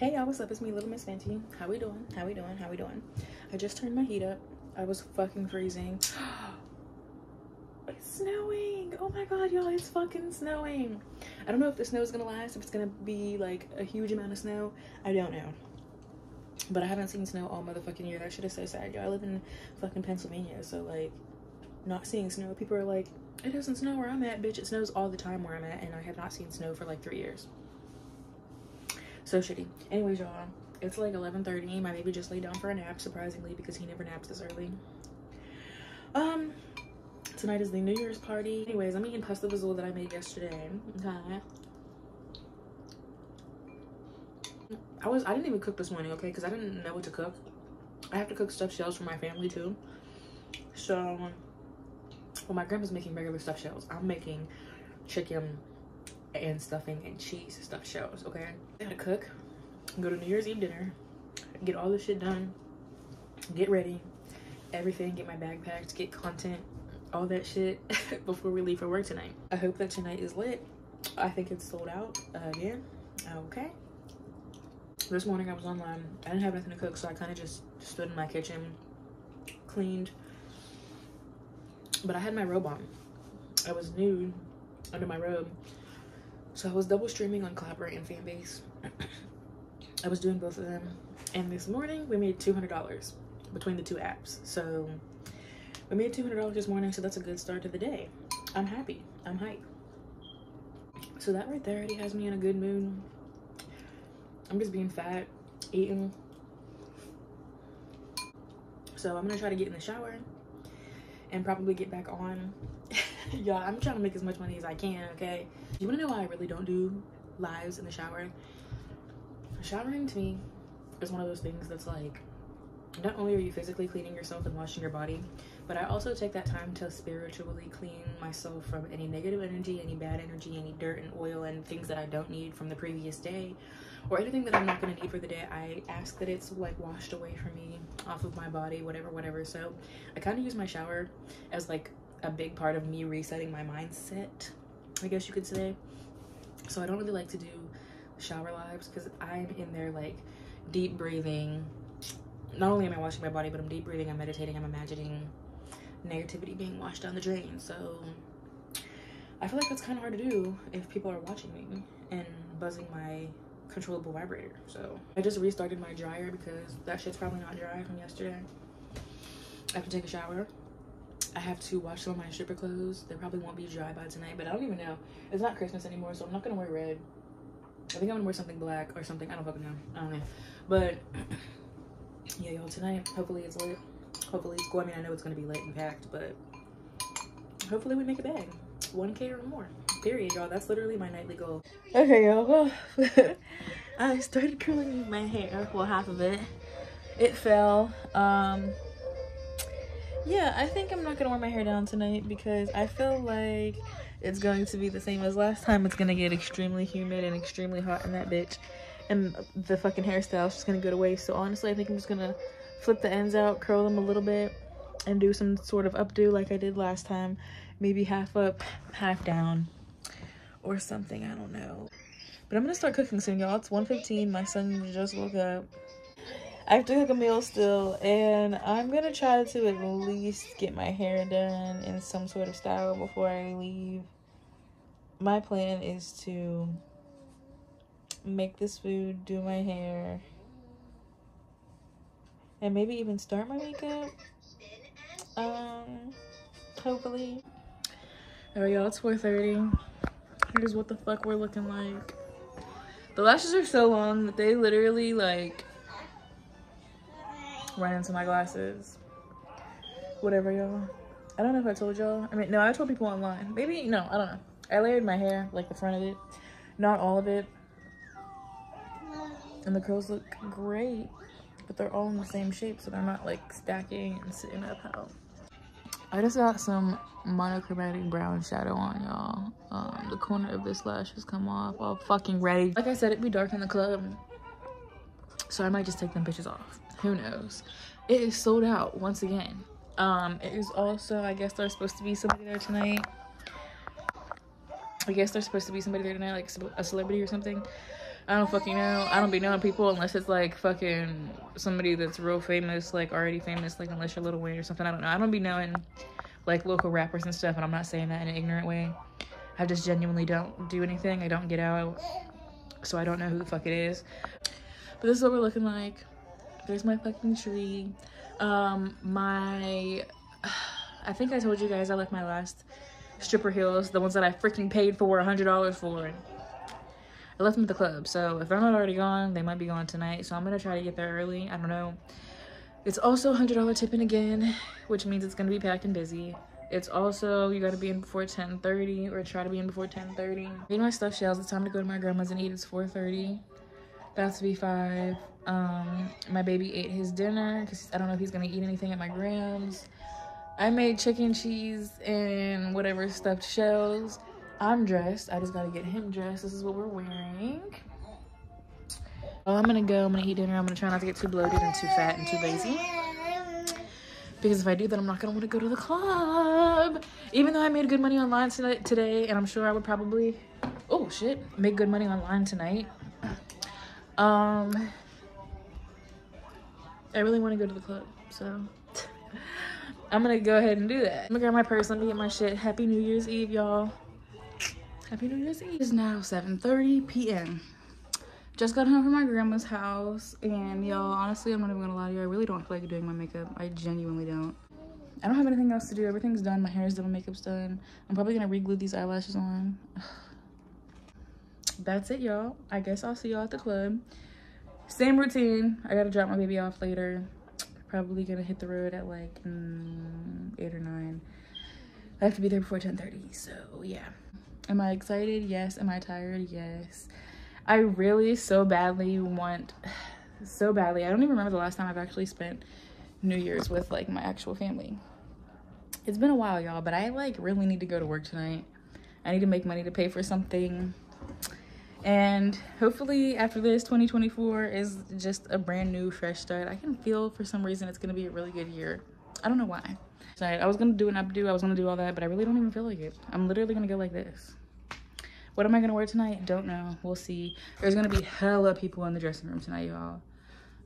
Hey y'all, what's up? It's me, Little Miss Fenty. How we doing? How we doing? How we doing? I just turned my heat up. I was fucking freezing. it's snowing! Oh my god, y'all, it's fucking snowing. I don't know if the snow is gonna last, if it's gonna be like a huge amount of snow. I don't know. But I haven't seen snow all motherfucking year. That shit is so sad, y'all. I live in fucking Pennsylvania, so like, not seeing snow. People are like, it doesn't snow where I'm at, bitch. It snows all the time where I'm at, and I have not seen snow for like three years. So shitty. Anyways, y'all, it's like 11:30. My baby just laid down for a nap, surprisingly, because he never naps this early. Um, tonight is the New Year's party. Anyways, I'm eating pasta fazool that I made yesterday. Okay. I was I didn't even cook this morning, okay, because I didn't know what to cook. I have to cook stuffed shells for my family too. So, well, my grandma's making regular stuffed shells. I'm making chicken and stuffing and cheese stuffed shells, okay? I gotta cook, go to New Year's Eve dinner, get all this shit done, get ready, everything, get my bag packed, get content, all that shit before we leave for work tonight. I hope that tonight is lit. I think it's sold out again. Okay. This morning I was online. I didn't have nothing to cook, so I kind of just stood in my kitchen, cleaned. But I had my robe on. I was nude under my robe so I was double streaming on Collaborate and Fanbase. I was doing both of them. And this morning we made $200 between the two apps. So we made $200 this morning, so that's a good start to the day. I'm happy. I'm hype. So that right there already has me in a good mood. I'm just being fat, eating. So I'm gonna try to get in the shower and probably get back on y'all i'm trying to make as much money as i can okay you want to know why i really don't do lives in the shower showering to me is one of those things that's like not only are you physically cleaning yourself and washing your body but i also take that time to spiritually clean myself from any negative energy any bad energy any dirt and oil and things that i don't need from the previous day or anything that i'm not to need for the day. I ask that it's like washed away from me off of my body whatever whatever. So i kind of use my shower as like a big part of me resetting my mindset, I guess you could say. So I don't really like to do shower lives because I'm in there like deep breathing. Not only am I washing my body, but I'm deep breathing, I'm meditating, I'm imagining negativity being washed down the drain. So I feel like that's kind of hard to do if people are watching me and buzzing my controllable vibrator. So I just restarted my dryer because that shit's probably not dry from yesterday. I have to take a shower I have to wash some of my stripper clothes. They probably won't be dry by tonight, but I don't even know. It's not Christmas anymore, so I'm not gonna wear red. I think I'm gonna wear something black or something. I don't fucking know. I don't know. But yeah, y'all, tonight, hopefully it's lit. Hopefully it's cool. I mean, I know it's gonna be lit and packed, but hopefully we make a bag. 1K or more. Period, y'all. That's literally my nightly goal. Okay, y'all. I started curling my hair. Well, half of it. It fell. Um, yeah, I think I'm not gonna wear my hair down tonight because I feel like it's going to be the same as last time. It's gonna get extremely humid and extremely hot in that bitch. And the fucking hairstyle is just gonna go to waste. So honestly, I think I'm just gonna flip the ends out, curl them a little bit, and do some sort of updo like I did last time. Maybe half up, half down, or something, I don't know. But I'm gonna start cooking soon, y'all. It's 1.15, my son just woke up. I have to cook a meal still, and I'm gonna try to at least get my hair done in some sort of style before I leave. My plan is to make this food, do my hair, and maybe even start my makeup. Um, hopefully. We go, it's 4.30. Here's what the fuck we're looking like. The lashes are so long that they literally like run into my glasses. Whatever, y'all. I don't know if I told y'all. I mean, no, I told people online. Maybe, no, I don't know. I layered my hair, like the front of it. Not all of it. And the curls look great. But they're all in the same shape, so they're not like stacking and sitting up how. I just got some monochromatic brown shadow on, y'all. Um, the corner of this lash has come off. All fucking ready. Like I said, it'd be dark in the club. So I might just take them bitches off who knows it is sold out once again um it is also i guess there's supposed to be somebody there tonight i guess there's supposed to be somebody there tonight like a celebrity or something I don't fucking know. I don't be knowing people unless it's like fucking somebody that's real famous, like already famous, like unless you're Lil Wayne or something. I don't know. I don't be knowing like local rappers and stuff, and I'm not saying that in an ignorant way. I just genuinely don't do anything. I don't get out, so I don't know who the fuck it is. But this is what we're looking like. There's my fucking tree. Um, my, I think I told you guys I left my last stripper heels, the ones that I freaking paid for a $100 for. I left them at the club, so if they're not already gone, they might be gone tonight. So I'm gonna try to get there early. I don't know. It's also $100 tipping again, which means it's gonna be packed and busy. It's also, you gotta be in before 10.30 or try to be in before 10.30. Made my stuff shells. It's time to go to my grandma's and eat. It's 4.30. About to be 5. Um, my baby ate his dinner because I don't know if he's gonna eat anything at my grams. I made chicken cheese and whatever stuffed shells. I'm dressed. I just gotta get him dressed. This is what we're wearing. Well, I'm gonna go. I'm gonna eat dinner. I'm gonna try not to get too bloated and too fat and too lazy. Because if I do that, I'm not gonna want to go to the club. Even though I made good money online tonight, today, and I'm sure I would probably, oh shit, make good money online tonight. Um, I really want to go to the club, so I'm gonna go ahead and do that. I'm gonna grab my purse, let me get my shit. Happy New Year's Eve, y'all. Happy New Year's Eve. It's now 7.30 p.m. Just got home from my grandma's house, and y'all, honestly, I'm not even gonna lie to you, I really don't feel like doing my makeup. I genuinely don't. I don't have anything else to do. Everything's done. My hair's done, my makeup's done. I'm probably gonna re-glue these eyelashes on. That's it, y'all. I guess I'll see y'all at the club. Same routine. I gotta drop my baby off later. Probably gonna hit the road at like mm, 8 or 9. I have to be there before 10.30, so yeah. Am I excited? Yes. Am I tired? Yes. I really so badly want, so badly. I don't even remember the last time I've actually spent New Year's with like my actual family. It's been a while, y'all, but I like really need to go to work tonight. I need to make money to pay for something and hopefully after this 2024 is just a brand new fresh start. I can feel for some reason it's going to be a really good year. I don't know why. I was going to do an updo i was going to do all that but i really don't even feel like it. I'm literally going to go like this. What am i going to wear tonight? Don't know. We'll see. There's going to be hella people in the dressing room tonight y'all.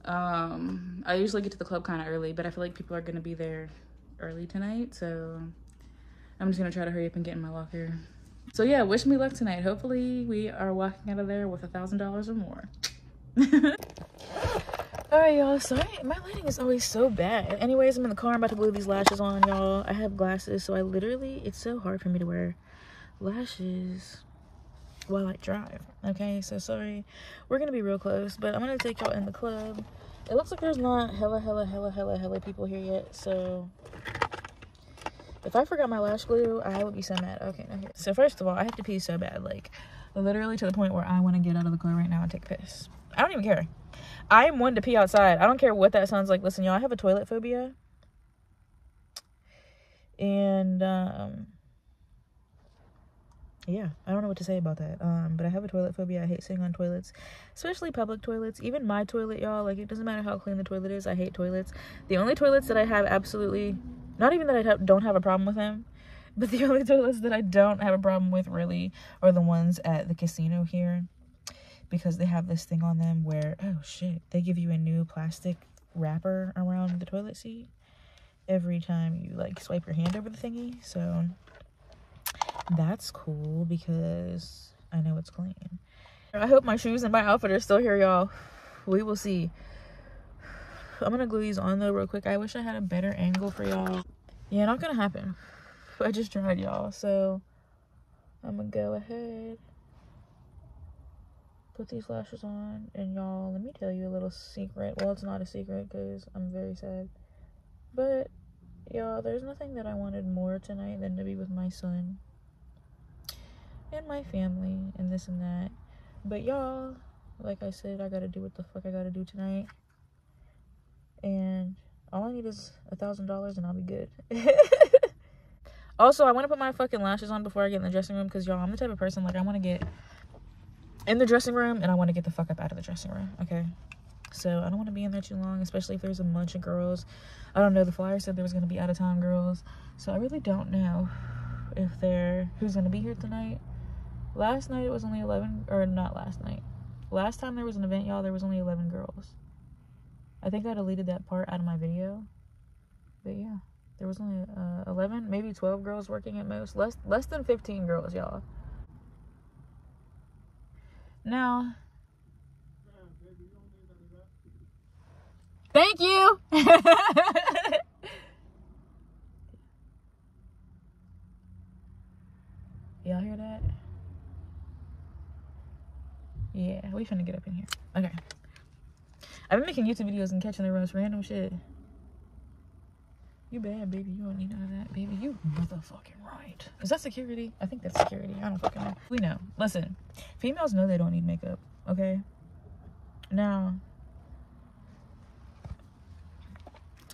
Um i usually get to the club kind of early but i feel like people are going to be there early tonight so i'm just going to try to hurry up and get in my locker so yeah, wish me luck tonight. Hopefully we are walking out of there with a thousand dollars or more. All right, y'all. Sorry, my lighting is always so bad. Anyways, I'm in the car. I'm about to glue these lashes on, y'all. I have glasses, so I literally, it's so hard for me to wear lashes while I drive. Okay, so sorry. We're gonna be real close, but I'm gonna take y'all in the club. It looks like there's not hella, hella, hella, hella, hella people here yet, so if I forgot my lash glue, I would be so mad. Okay, now here. So first of all, I have to pee so bad. Like, literally to the point where I want to get out of the car right now and take piss. I don't even care. I am one to pee outside. I don't care what that sounds like. Listen, y'all, I have a toilet phobia. And, um... Yeah, I don't know what to say about that. Um, but I have a toilet phobia. I hate sitting on toilets, especially public toilets. Even my toilet, y'all. Like, it doesn't matter how clean the toilet is. I hate toilets. The only toilets that I have absolutely not even that I don't have a problem with him, but the only toilets that I don't have a problem with really are the ones at the casino here because they have this thing on them where, oh shit, they give you a new plastic wrapper around the toilet seat every time you like swipe your hand over the thingy. So that's cool because I know it's clean. I hope my shoes and my outfit are still here, y'all. We will see. I'm gonna glue these on though real quick. I wish I had a better angle for y'all. Yeah, not gonna happen. I just tried y'all, so I'm gonna go ahead put these lashes on and y'all let me tell you a little secret well it's not a secret because i'm very sad but y'all there's nothing that i wanted more tonight than to be with my son and my family and this and that but y'all like i said i gotta do what the fuck i gotta do tonight and all I need is a thousand dollars and I'll be good. also, I want to put my fucking lashes on before I get in the dressing room because y'all, I'm the type of person like I want to get in the dressing room and I want to get the fuck up out of the dressing room. Okay. So I don't want to be in there too long, especially if there's a bunch of girls. I don't know. The flyer said there was going to be out of town girls. So I really don't know if they're who's going to be here tonight. Last night it was only 11 or not last night last time there was an event, y'all, there was only 11 girls. I think I deleted that part out of my video. But yeah, there was only uh, 11, maybe 12 girls working at most. Less less than 15 girls, y'all. Now, thank you. Y'all hear that? Yeah, we finna get up in here. Okay. I've been making YouTube videos and catching the most random shit. You bad, baby. You don't need none of that, baby. You motherfucking right. Is that security? I think that's security. I don't fucking know. We know. Listen, females know they don't need makeup, okay? Now,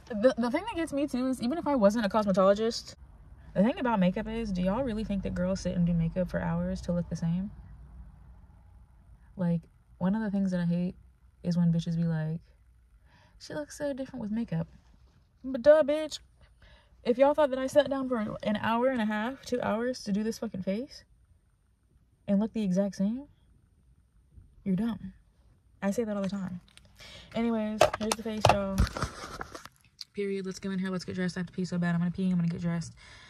the, the thing that gets me too is even if I wasn't a cosmetologist, the thing about makeup is, do y'all really think that girls sit and do makeup for hours to look the same? Like, one of the things that I hate is when bitches be like, she looks so different with makeup. But duh, bitch. If y'all thought that I sat down for an hour and a half, two hours to do this fucking face and look the exact same, you're dumb. I say that all the time. Anyways, here's the face, y'all. Period. Let's go in here. Let's get dressed. I have to pee so bad. I'm gonna pee. I'm gonna get dressed.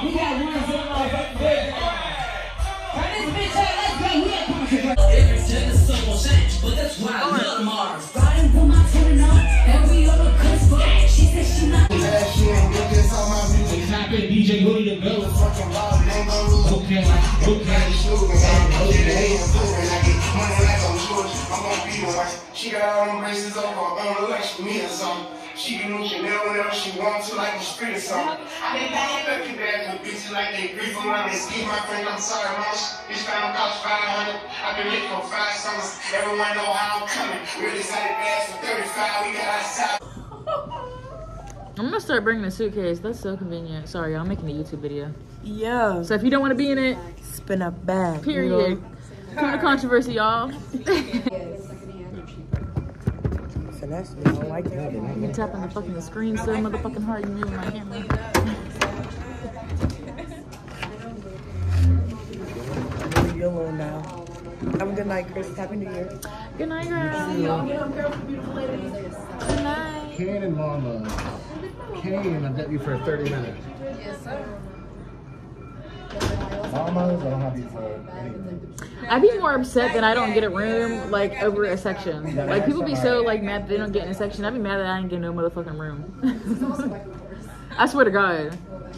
I don't think y'all are gonna be able to hear me. It is the music is hella loud. There's only one shift here so far, so it's Monday. It's about to be midnight. So here's what it's looking like, y'all. DJ Hoodie the Ghost. Okay, okay. She got all them braces over on her like she me or something. She can use Chanel whenever she wants to, like the street or something. I been buying Birkin bags with bitches like they grief around. They ski my friend, I'm sorry, most. This found cost 500. I've been lit for five summers. Everyone know how I'm coming. Really excited bags for 35. We got outside. I'm gonna start bringing a suitcase. That's so convenient. Sorry, I'm making a YouTube video. Yeah, So if you don't want to be in it, spin a bag. period. Come to controversy, y'all. Finesse me. I don't like that. You tapping the fucking the screen so motherfucking hard. You moving my camera. Leave you alone now. Have a good night, Chris. Happy New Year. Good night, girl. See you all girls, beautiful ladies. Good night. Kane and Mama. Kane, I've got you for 30 minutes. Mamas, I don't have you for anything. I'd be more upset that I don't get a room like over a section. Like people be so like mad that they don't get in a section. I'd be mad that I didn't get no motherfucking room. I swear to God.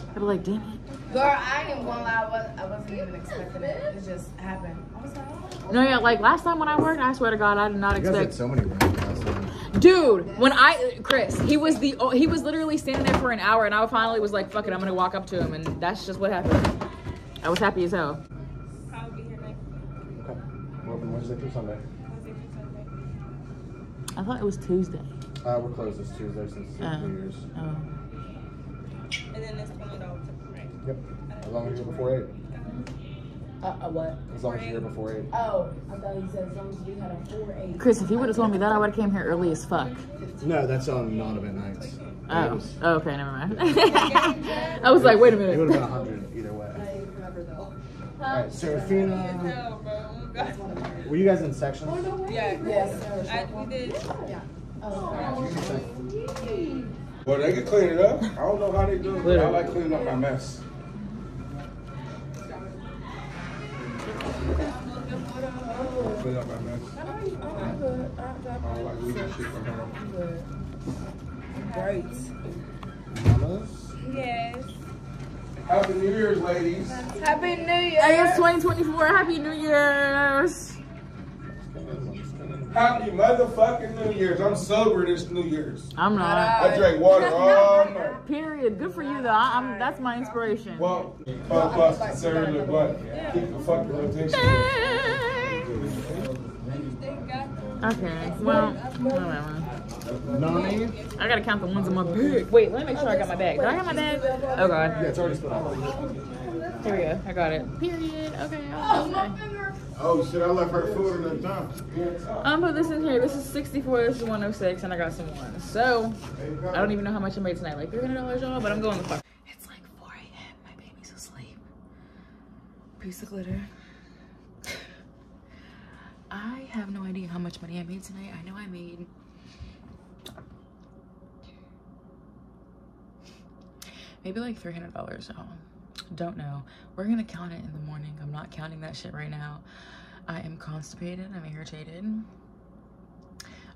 I'd be like, damn it. Girl, I ain't even gonna lie, I, was, I wasn't even expecting it. It just happened. I was like, oh. No, yeah, like last time when I worked, I swear to God, I did not You guys had expect. so many rooms last time. Dude, when I Chris, he was the he was literally standing there for an hour, and I finally was like, "Fuck it, I'm gonna walk up to him," and that's just what happened. I was happy as hell. Probably here next week. Okay. We're open Wednesday through Sunday. I thought it was Tuesday. Uh, we're closed this Tuesday since it's Oh. New Year's. Oh. And then it's twenty dollars. Right. Yep. As long as you're before 8. Uh, uh, what? As long as you're here before 8. Oh, I thought you said as long as you had a four eight. Chris, if you would have told me that, I would have came here early as fuck. No, that's on non-event nights. Oh. was- oh okay, never mind. I was like, wait a minute. It would have been minute. 100 either way. Alright, Serafina. No, bro. Oh, God. Were you guys in sections? Yeah. Yes. I, we did. Well, they can clean it up. I don't know how they do it, but I like cleaning up my mess. Clean up my mess. I don't like leaving shit behind. Great. Mamas. Yes. Happy New Year's, ladies. Happy New Year. Hey, it's 2024. Happy New Year's. Happy motherfucking New Year's. I'm sober this New Year's. I'm not. I drank water all night. Period. Good for you though. I, I'm. That's my inspiration. Well, Paul Buster, Sarah LeBlanc. Keep the fucking rotation. Okay. Well, whatever. Nine. I gotta count the ones in my bag. Wait, let me make sure I got my bag. Did I have my bag? Oh god. Yeah, it's already split out. Here we go. I got it. Period. Okay. okay. Oh shit! I left her food in the dump. Um, put this in here. This is 64. This is 106, and I got some ones. So I don't even know how much I made tonight. Like 300 dollars, y'all. But I'm going the fuck. It's like 4 a.m. My baby's asleep. Piece of glitter. I have no idea how much money I made tonight. I know I made. Maybe like $300, y'all. Don't know. We're gonna count it in the morning. I'm not counting that shit right now. I am constipated. I'm irritated.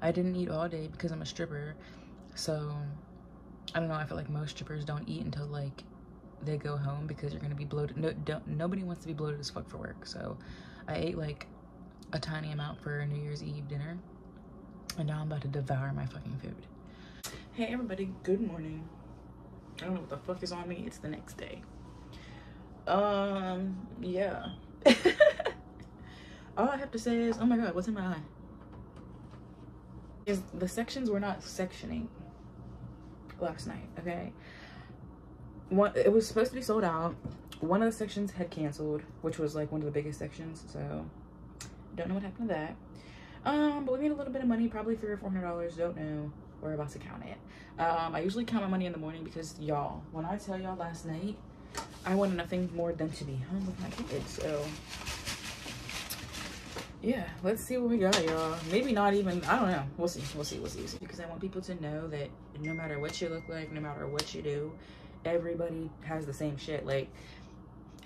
I didn't eat all day because I'm a stripper. So, I don't know. I feel like most strippers don't eat until like they go home because you're gonna be bloated. No, nobody wants to be bloated as fuck for work. So, I ate like a tiny amount for New Year's Eve dinner. And now I'm about to devour my fucking food. Hey everybody, good morning. I don't know what the fuck is on me. It's the next day. Um, yeah. All I have to say is, oh my god, what's in my eye? Is the sections were not sectioning last night, okay? One, it was supposed to be sold out. One of the sections had canceled, which was like one of the biggest sections, so don't know what happened to that. Um, but we made a little bit of money, probably three or four hundred dollars. Don't know. We're about to count it. Um, I usually count my money in the morning because y'all, when I tell y'all last night, I wanted nothing more than to be home with my kids. So yeah, let's see what we got, y'all. Maybe not even. I don't know. We'll see. We'll see. We'll see. We'll see. Because I want people to know that no matter what you look like, no matter what you do, everybody has the same shit. Like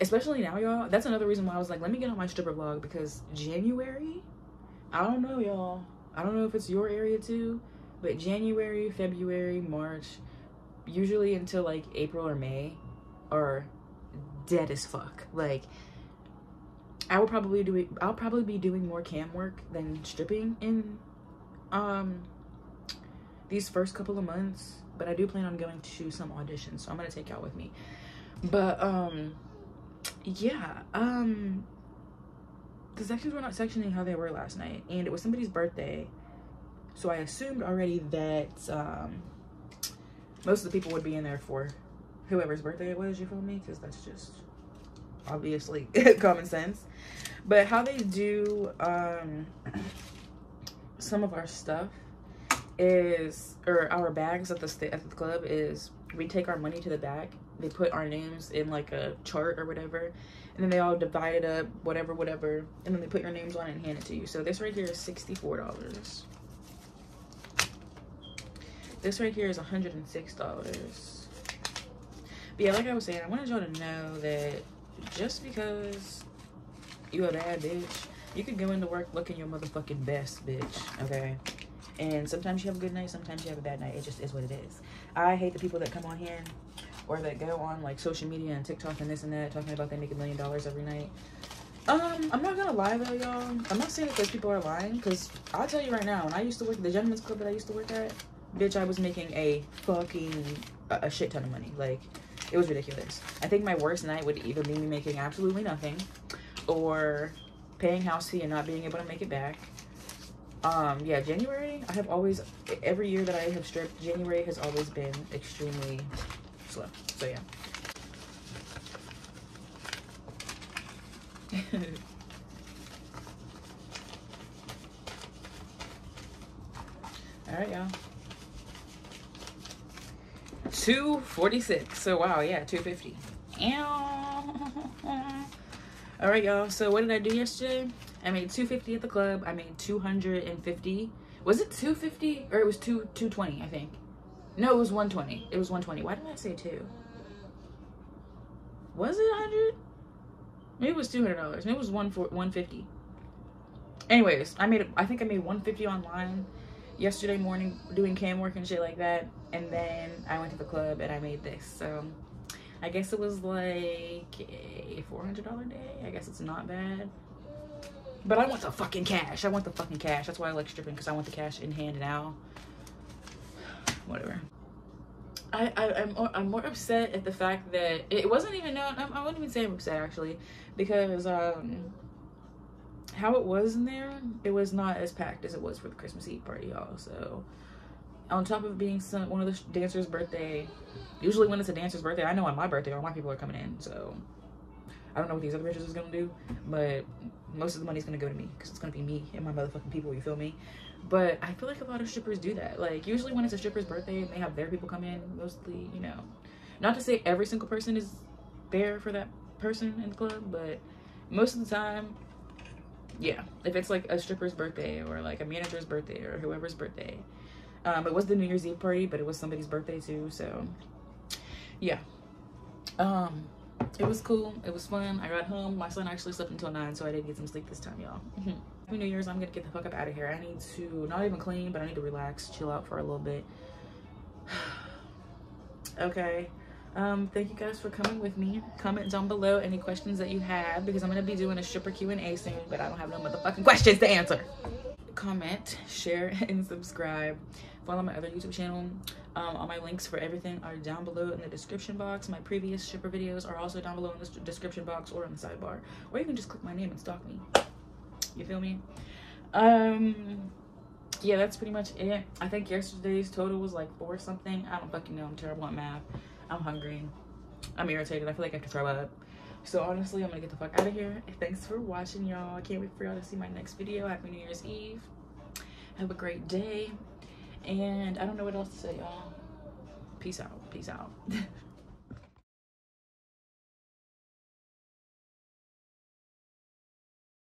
especially now y'all that's another reason why i was like let me get on my stripper vlog because january i don't know y'all i don't know if it's your area too but january february march usually until like april or may are dead as fuck. Like i will probably do i'll probably be doing more cam work than stripping in um these first couple of months but i do plan on going to some auditions so i'm gonna take y'all with me. But um yeah um the sections were not sectioning how they were last night and it was somebody's birthday so i assumed already that um most of the people would be in there for whoever's birthday it was you feel me? Because that's just obviously common sense. But how they do um some of our stuff is or our bags at the at the club is we take our money to the back they put our names in like a chart or whatever and then they all divide it up whatever whatever and then they put your names on it and hand it to you. So this right here is 64 dollars this right here is 106 dollars. But yeah like i was saying i wanted y'all to know that just because you a bad bitch you could go into work looking your motherfucking best bitch okay? And sometimes you have a good night sometimes you have a bad night. It just is what it is. I hate the people that come on here or that go on like social media and tiktok and this and that talking about they make a million dollars every night. Um i'm not gonna lie though y'all. I'm not saying that those people are lying because i'll tell you right now when i used to work at the gentleman's club that i used to work at bitch i was making a fucking a, shit ton of money. Like it was ridiculous. I think my worst night would either be me making absolutely nothing or paying house fee and not being able to make it back. Um yeah january i have always every year that i have stripped january has always been extremely slow. So yeah. All right y'all 246 so wow yeah 250 all right y'all. So what did i do yesterday? I made 250 at the club. I made 250 was it 250 or it was 2 220 i think? No it was 120 it was 120 why did i say two? Was it 100 maybe it was 200 dollars. Maybe it was 1 150 anyways i made i think i made 150 online yesterday morning doing cam work and shit like that and then i went to the club and i made this. So i guess it was like a 400 dollar day. I guess it's not bad. But i want the fucking cash. I want the fucking cash. That's why i like stripping because i want the cash in hand now whatever. I, I I'm more, I'm more upset at the fact that it wasn't even no I wouldn't even say I'm upset actually because um how it was in there it was not as packed as it was for the Christmas Eve party y'all so on top of being some one of the dancers' birthday, usually when it's a dancer's birthday, I know on my birthday all my people are coming in. So I don't know what these other bitches is gonna do, but most of the money's gonna go to me because it's gonna be me and my motherfucking people. You feel me? But I feel like a lot of strippers do that. Like usually when it's a stripper's birthday and they have their people come in, mostly you know, not to say every single person is there for that person in the club, but most of the time yeah if it's like a stripper's birthday or like a manager's birthday or whoever's birthday. Um it was the new year's eve party but it was somebody's birthday too so yeah. Um it was cool. It was fun. I got home. My son actually slept until nine so i did get some sleep this time y'all. Happy new year's. I'm gonna get the fuck up out of here. I need to not even clean but i need to relax chill out for a little bit. Okay um thank you guys for coming with me. Comment down below any questions that you have because i'm gonna be doing a stripper q&a soon but i don't have no motherfucking questions to answer. Comment share and subscribe. Follow my other youtube channel. Um, all my links for everything are down below in the description box. My previous stripper videos are also down below in the description box or in the sidebar. Or you can just click my name and stalk me. You feel me? Um yeah that's pretty much it. I think yesterday's total was like four something. I don't fucking know. I'm terrible at math i'm hungry. I'm irritated. I feel like i have to throw up. So honestly i'm gonna get the fuck out of here thanks for watching y'all. I can't wait for y'all to see my next video. Happy new year's eve. Have a great day. And i don't know what else to say y'all. Peace out. Peace out